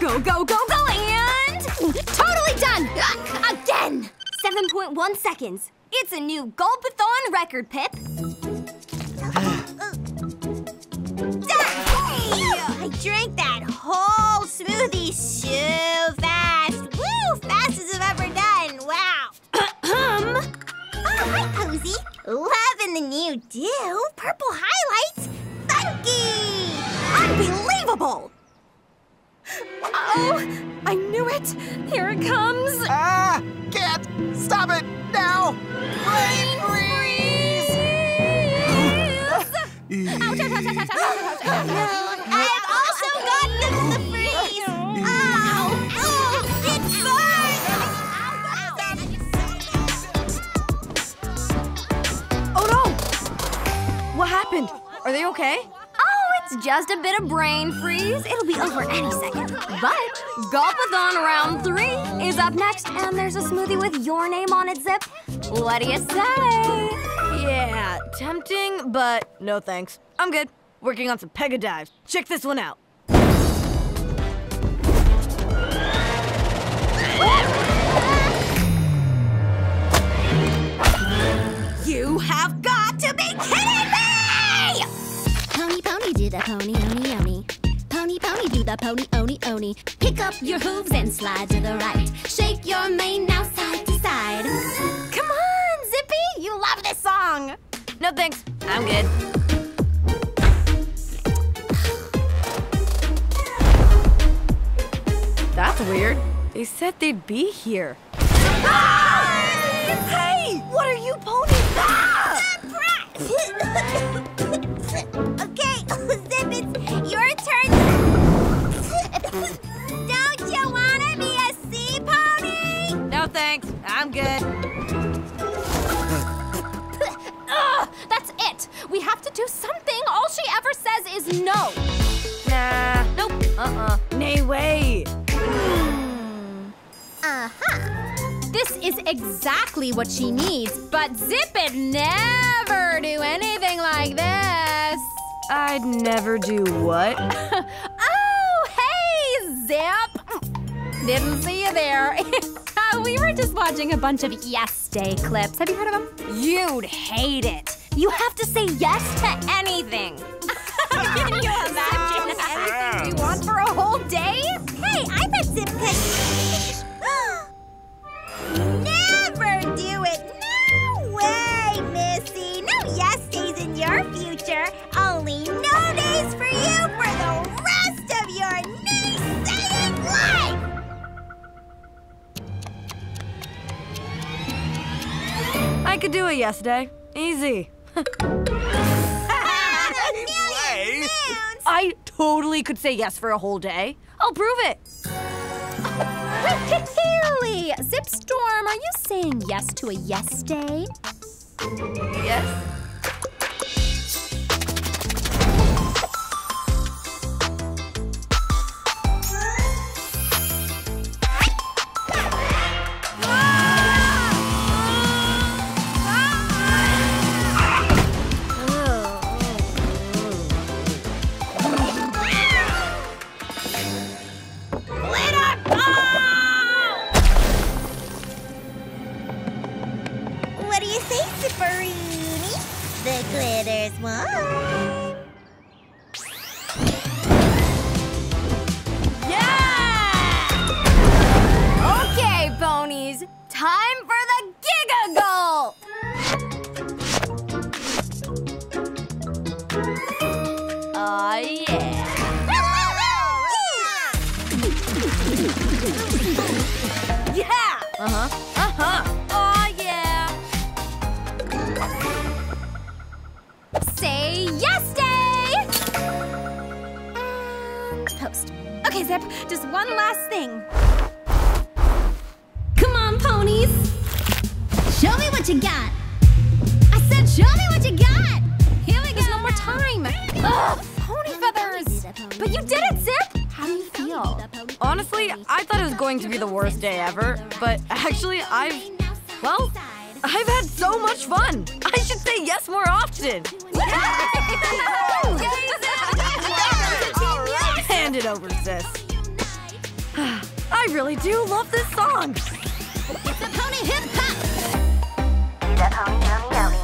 Go, go, go, go, and totally done! Again! 7.1 seconds. It's a new Gulpathon record, Pipp. I drank that whole smoothie so Oh! I knew it! Here it comes! Ah! Can't! Stop it! Now! Brain freeze! Ouch, ouch, ouch, ouch, ouch, ouch, I've also got the freeze! Ow! Oh, it burns! Oh no! What happened? Are they okay? It's just a bit of brain freeze. It'll be over any second. But Gulpathon round three is up next, and there's a smoothie with your name on it, Zipp. What do you say? Yeah, tempting, but no thanks. I'm good. Working on some Pega dives. Check this one out. The pony, oni, oni. Pony, pony, do the pony, oni, oni. Pick up your hooves and slide to the right. Shake your mane now side to side. Come on, Zippy! You love this song! No thanks. I'm good. That's weird. They said they'd be here. Hey! What are you ponies? okay, do something. All she ever says is no. Nah. Nope. Uh-uh. Nay way. Uh-huh. This is exactly what she needs, but Zipp'd never do anything like this. I'd never do what? oh, hey, Zipp! Didn't see you there. we were just watching a bunch of Yes Day clips. Have you heard of them? You'd hate it. You have to say yes to anything. Can you imagine anything we want for a whole day? Hey, I bet Zipp could. Never do it. No way, Missy. No yes days in your future. Only no days for you for the rest of your naysaying life. I could do a yes day. Easy. Way? I totally could say yes for a whole day. I'll prove it. Really? Zipp Storm, are you saying yes to a yes day? Yes. Tipperini, the glitter's won. Yeah! Okay, ponies, time for the Giga Goal! Aw, uh, yeah. yeah! Uh-huh, uh-huh. Post. Okay, Zipp, just one last thing. Come on, ponies. Show me what you got. I said, show me what you got. Here we go. There's no more time. Ugh, pony feathers. But you did it, Zipp! How do you feel? Honestly, I thought it was going to be the worst day ever, but actually, I've, well, I've had so much fun. I should say yes more often. Yay, Zipp! It over, sis. I really do love this song. It's a pony hip hop. See that pony, honey?